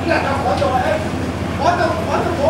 你俩在活动哎，活动活动活